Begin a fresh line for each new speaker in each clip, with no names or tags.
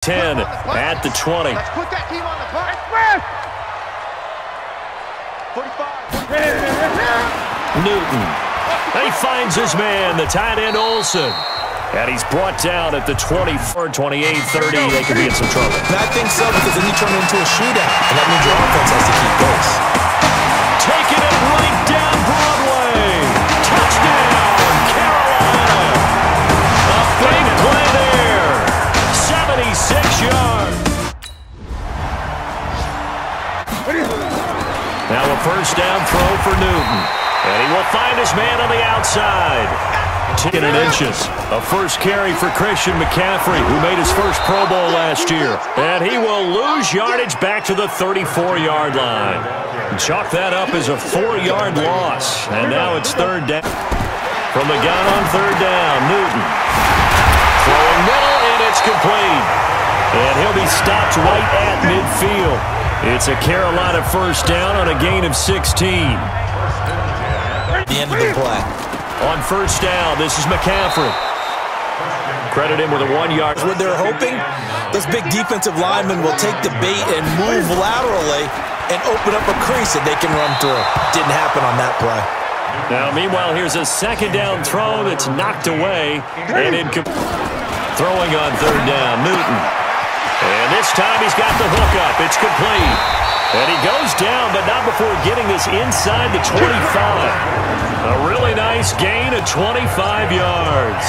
10 at the 20.
Let's put that team on the punt. Express! 45.
Newton. And he finds his man, the tight end Olsen. And he's brought down at the 24, 28, 30. They could be in some trouble.
And I think so because then you turn it into a shootout, and that means your offense has to keep pace.
Taking it right down first down throw for Newton. And he will find his man on the outside. Taking it inches. A first carry for Christian McCaffrey, who made his first Pro Bowl last year. And he will lose yardage back to the 34-yard line. Chalk that up as a four-yard loss. And now it's third down. From the gun on third down, Newton. Throwing middle, and it's complete. And he'll be stopped right at midfield. It's a Carolina first down on a gain of 16.
The end of the play.
On first down, this is McCaffrey. Credit him with a one-yard.
What they're hoping, this big defensive lineman will take the bait and move laterally and open up a crease that they can run through. Didn't happen on that play.
Now, meanwhile, here's a second down throw that's knocked away and incom throwing on third down, Newton. This time he's got the hook up. It's complete. And he goes down, but not before getting this inside the 25. A really nice gain of 25 yards.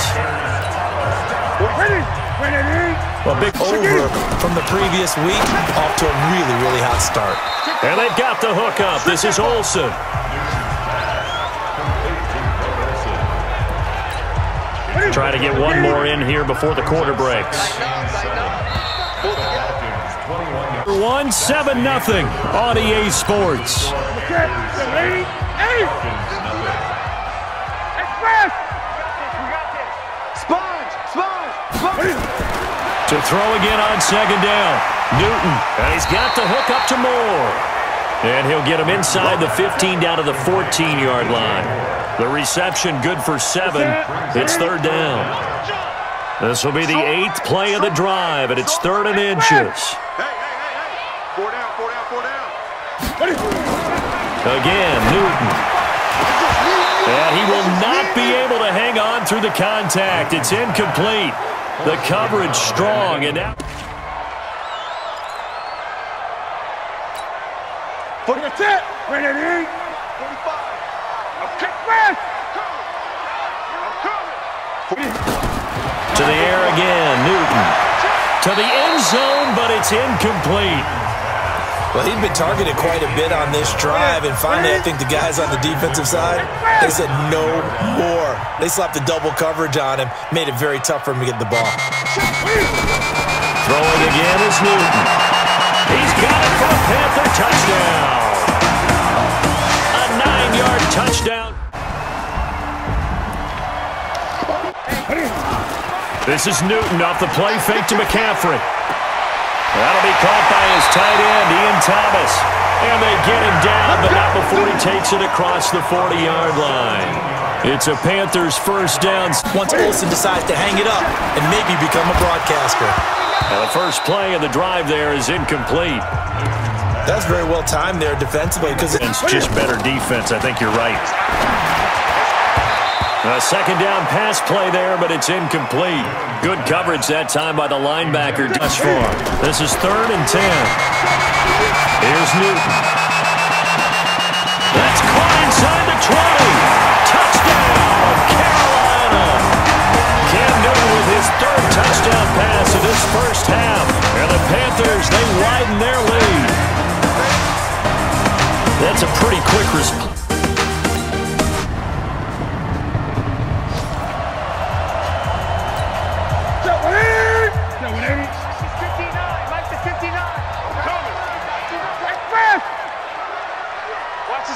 A big over from the previous week, off to a really, really hot start.
And they've got the hook up. This is Olsen. Try to get one more in here before the quarter breaks. One seven nothing on EA Sports.
Sponge! Sponge! Sponge!
To throw again on second down. Newton. And he's got the hook up to Moore. And he'll get him inside the 15 down to the 14-yard line. The reception good for seven. It's third down. This will be the eighth play of the drive, and it's third and inches.
Hey, hey, hey, hey! Four down, four down, four down.
Again, Newton. And he will not be able to hang on through the contact. It's incomplete. The coverage strong, and now...
That's it! Ready? 45. Express! I'm coming!
To the air again, Newton. To the end zone, but it's incomplete.
Well, he'd been targeted quite a bit on this drive, and finally, I think the guys on the defensive side, they said no more. They slapped the double coverage on him, made it very tough for him to get the ball.
Throwing again is Newton. He's got it for a Panther touchdown. A nine-yard touchdown. This is Newton off the play fake to McCaffrey. That'll be caught by his tight end, Ian Thomas. And they get him down, but not before he takes it across the 40-yard line. It's a Panthers first down.
Once Olsen decides to hang it up and maybe become a broadcaster.
And the first play of the drive there is incomplete.
That's very well timed there defensively because
It's just better defense. I think you're right. A second down pass play there, but it's incomplete. Good coverage that time by the linebacker, far. This is third and ten. Here's Newton. That's caught inside the 20. Touchdown, Carolina. Cam Newton with his third touchdown pass of this first half. And the Panthers, they widen their lead. That's a pretty quick response.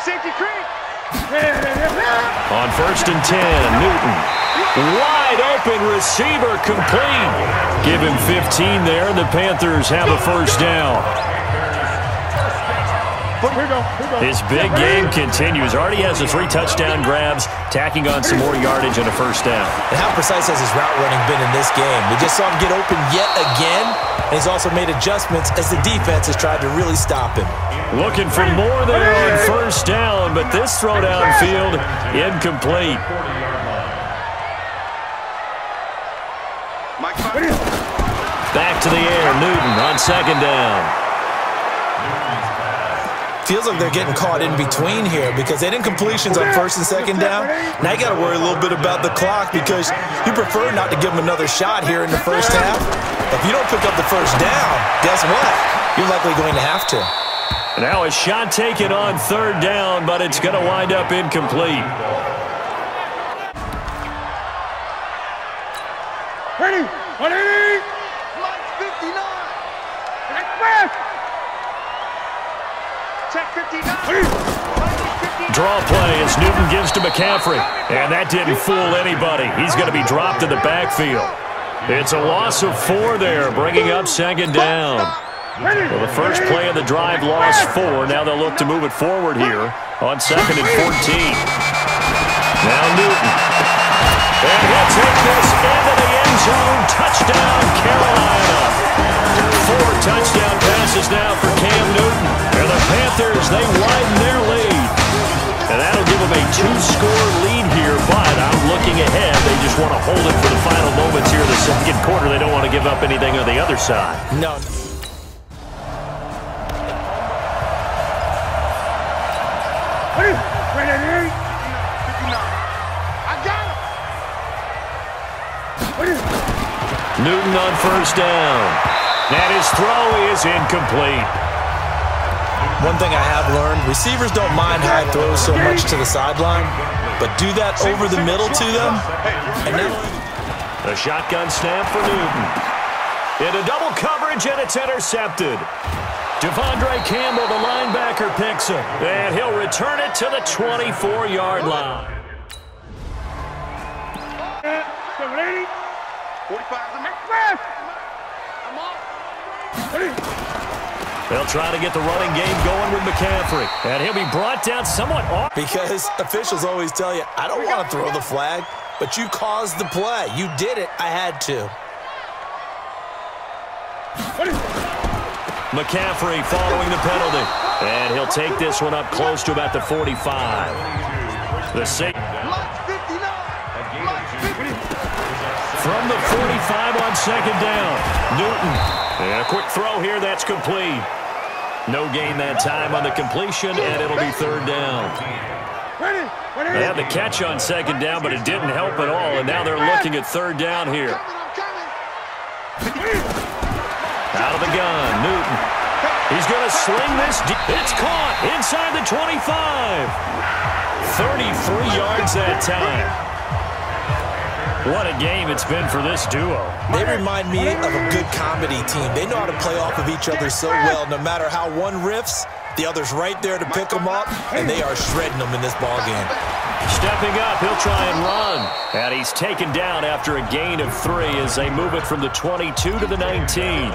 Safety creep!
On first and 10, Newton. Wide open receiver complete. Give him 15 there. The Panthers have a first down. His big game continues. Already has the three touchdown grabs, tacking on some more yardage and a first down.
And how precise has his route running been in this game? We just saw him get open yet again, and he's also made adjustments as the defense has tried to really stop him.
Looking for more there on first down, but this throw downfield incomplete. Back to the air, Newton on second down.
Feels like they're getting caught in between here because they didn't completions on first and second down. Now you got to worry a little bit about the clock because you prefer not to give them another shot here in the first half. If you don't pick up the first down, guess what? You're likely going to have to.
Now a shot taken on third down, but it's going to wind up incomplete.
Ready? 180! Mike 59! Express! Check 59!
Draw play as Newton gives to McCaffrey. And that didn't fool anybody. He's going to be dropped in the backfield. It's a loss of four there, bringing up second down. Well, the first play of the drive lost four. Now they'll look to move it forward here on second and 14. Now Newton. And he'll take this into the end zone. Touchdown, Carolina. Four touchdown passes now for Cam Newton. And the Panthers, they just want to hold it for the final moments here in the second quarter. They don't want to give up anything on the other side.
No.
Ready? 59. I got him!
Newton on first down. And his throw is incomplete.
One thing I have learned, receivers don't mind high throws so much to the sideline, but do that over the middle to them, and then
The shotgun snap for Newton. Into double coverage, and it's intercepted. De'Vondre Campbell, the linebacker, picks him. And he'll return it to the 24-yard line.
780! 45 the Express! I'm off!
They'll try to get the running game going with McCaffrey. And he'll be brought down somewhat off.
because officials always tell you, I don't want to throw the flag, but you caused the play. You did it. I had to.
McCaffrey following the penalty. And he'll take this one up close to about the 45. The safety. From the 45 on second down. Newton. And a quick throw here. That's complete. No gain that time on the completion, and it'll be third down.
Ready?
They had the catch on second down, but it didn't help at all, and now they're looking at third down here. Out of the gun, Newton. He's going to sling this. It's caught inside the 25. 33 yards that time. What a game it's been for this duo.
They remind me of a good comedy team. They know how to play off of each other so well. No matter how one riffs, the other's right there to pick them up, and they are shredding them in this ball game.
Stepping up, he'll try and run. And he's taken down after a gain of three as they move it from the 22 to the 19.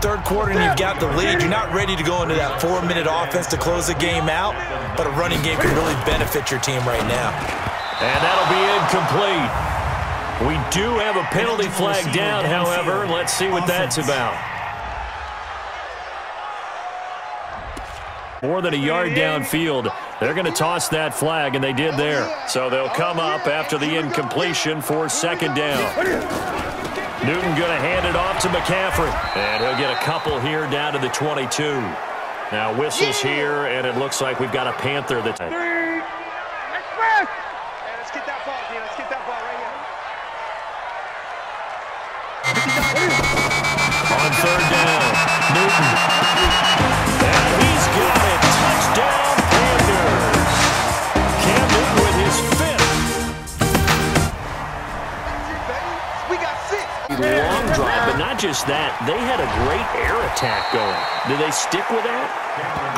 Third quarter, and you've got the lead. You're not ready to go into that four-minute offense to close the game out, but a running game can really benefit your team right now.
And that'll be incomplete. We do have a penalty flag down, however. Let's see what that's about. More than a yard downfield. They're going to toss that flag, and they did there. So they'll come up after the incompletion for second down. Newton going to hand it off to McCaffrey. And he'll get a couple here down to the 22. Now whistles here, and it looks like we've got a Panther that's... third down, Newton. And he's got it. Touchdown, Panthers. Cam Newton with his fifth.
We got six.
Long drive, but not just that. They had a great air attack going. Do they stick with that?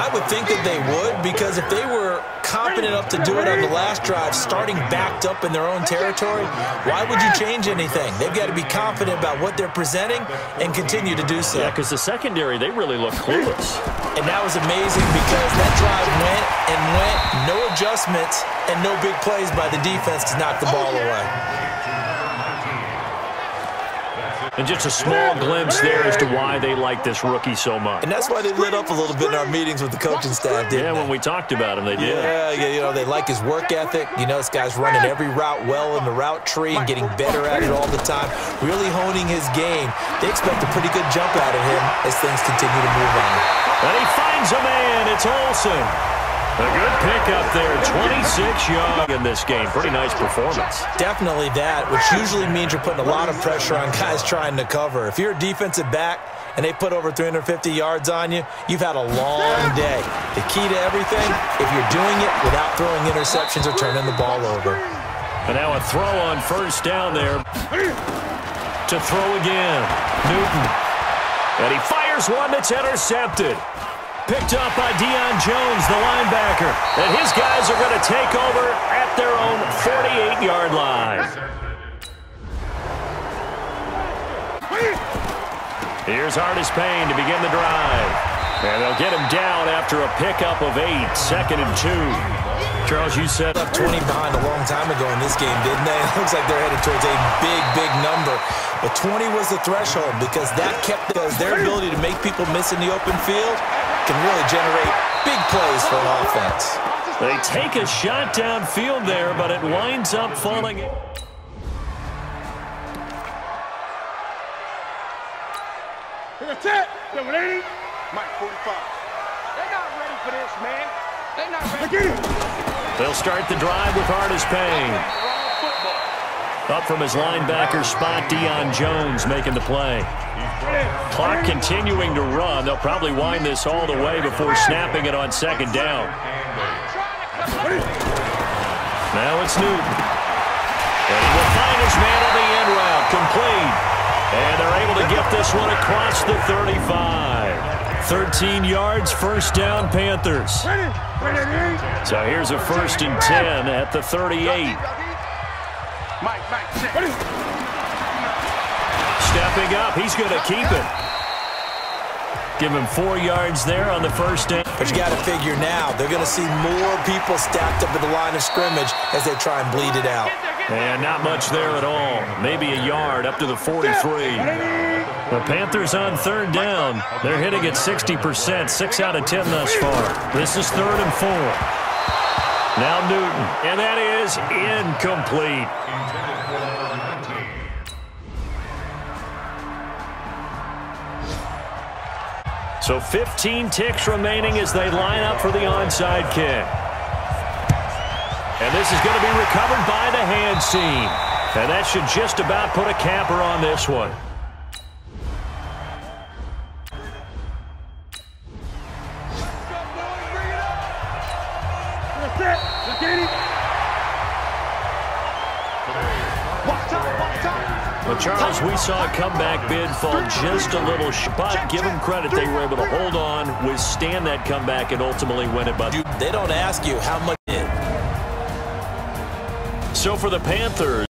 I would think that they would because if they were confident enough to do it on the last drive, starting backed up in their own territory, why would you change anything? They've got to be confident about what they're presenting and continue to do so.
Yeah, because the secondary, they really look clueless.
And that was amazing because that drive went and went, no adjustments, and no big plays by the defense to knock the oh, ball away.
And just a small glimpse there as to why they like this rookie so much.
And that's why they lit up a little bit in our meetings with the coaching staff, didn't
Yeah, when we talked about him, they did.
Yeah, yeah, you know, they like his work ethic. You know, this guy's running every route well in the route tree and getting better at it all the time, really honing his game. They expect a pretty good jump out of him as things continue to move on.
And he finds a man. It's Olsen. A good pickup there. 26 young in this game. Pretty nice performance.
Definitely that, which usually means you're putting a lot of pressure on guys trying to cover. If you're a defensive back and they put over 350 yards on you, you've had a long day. The key to everything, if you're doing it without throwing interceptions or turning the ball over.
And now a throw on first down there. To throw again. Newton. And he fires one that's intercepted. Picked up by Deion Jones, the linebacker. And his guys are going to take over at their own 48-yard line. Here's Artis Payne to begin the drive. And they'll get him down after a pickup of eight, second and two. Charles, you said
Left 20 behind a long time ago in this game, didn't they? It looks like they're headed towards a big, big number. But 20 was the threshold because that kept their ability to make people miss in the open field can really generate big plays for an offense.
They take a shot downfield there, but it winds up falling.
That's it. Double 80. Mike 45. They're not ready for this, man. They're not ready.
They'll start the drive with Artis Payne. Up from his linebacker spot, Deion Jones making the play. Clock continuing to run. They'll probably wind this all the way before snapping it on second down. Now it's Newton. And he will find his man on the end route, complete. And they're able to get this one across the 35. 13 yards, first down, Panthers. So here's a first and 10 at the 38.
Mike, Mike, check. Ready.
Stepping up, he's going to keep it. Give him four yards there on the first down.
But you got to figure now, they're going to see more people stacked up at the line of scrimmage as they try and bleed it out.
And not much there at all. Maybe a yard up to the 43. The Panthers on third down. They're hitting at 60%, 6 out of 10 thus far. This is third and four. Now Newton, and that is incomplete. So 15 ticks remaining as they line up for the onside kick. And this is going to be recovered by the hand team. And that should just about put a capper on this one.
That's it. Let's get it. Watch out, watch out.
But Charles, we saw a comeback bid fall just a little short. But give them credit, they were able to hold on, withstand that comeback, and ultimately win it. But
They don't ask you how much it
So for the Panthers,